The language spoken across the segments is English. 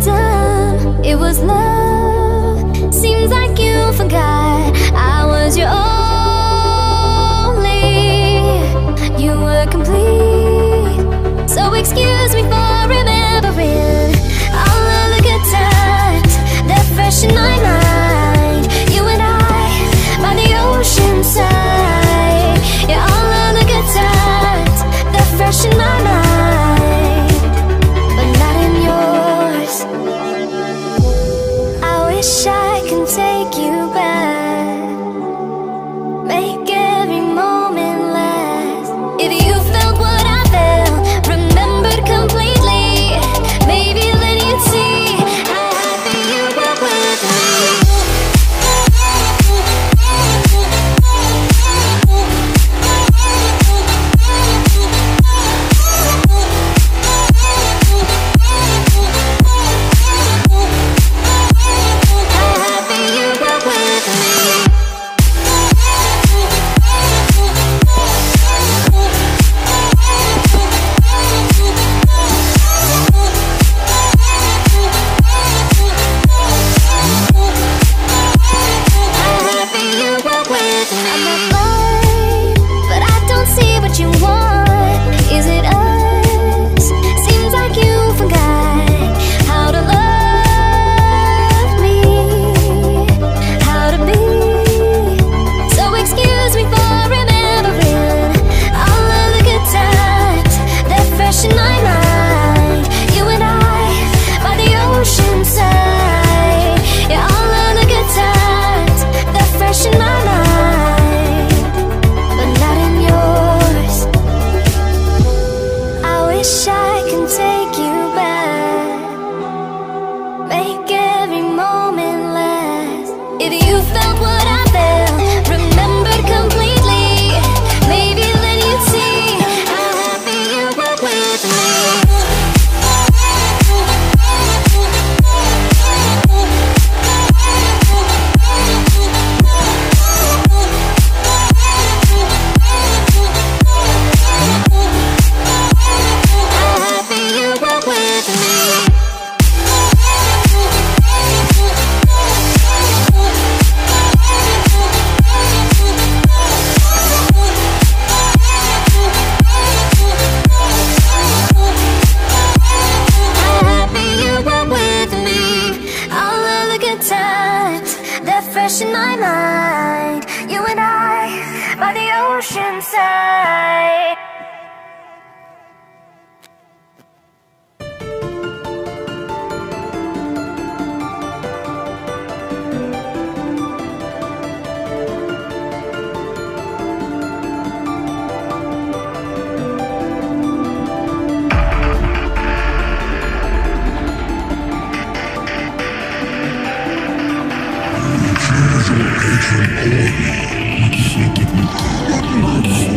It was love. Take away.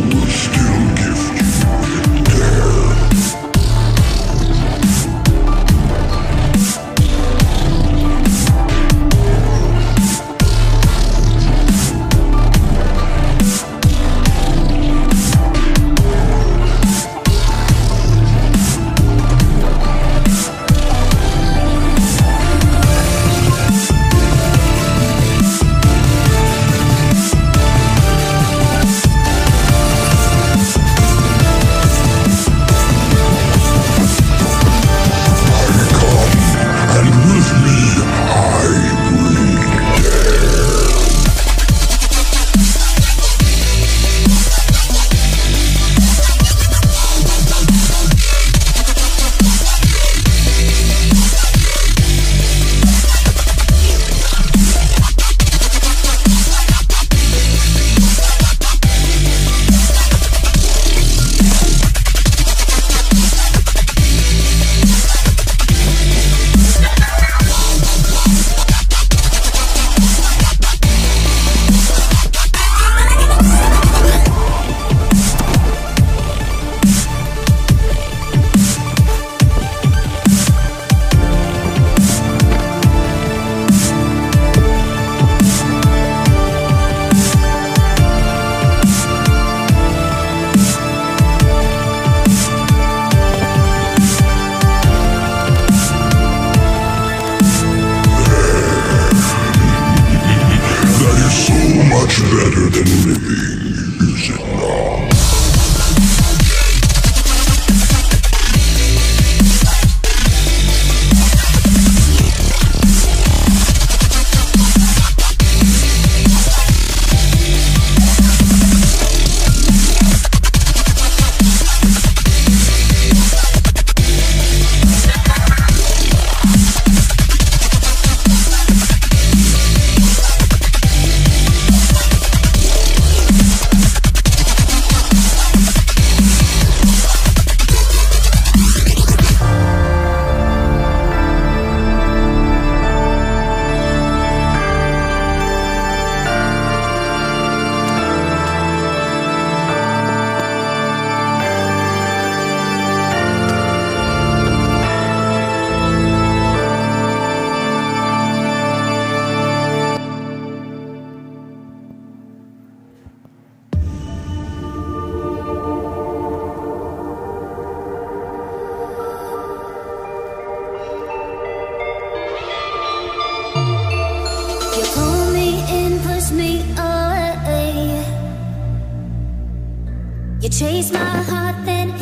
You chase my heart, then.